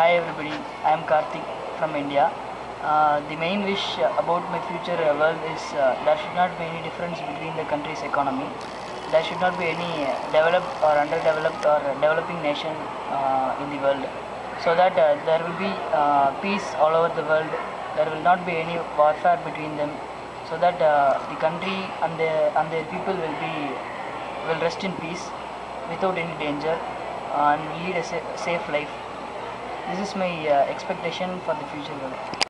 Hi everybody, I am Karthick from India. Uh, the main wish about my future world is uh, there should not be any difference between the country's economy. There should not be any developed or underdeveloped or developing nation uh, in the world. So that uh, there will be uh, peace all over the world. There will not be any warfare between them. So that uh, the country and the and their people will be will rest in peace without any danger and lead a sa- safe life. This is my uh, expectation for the future.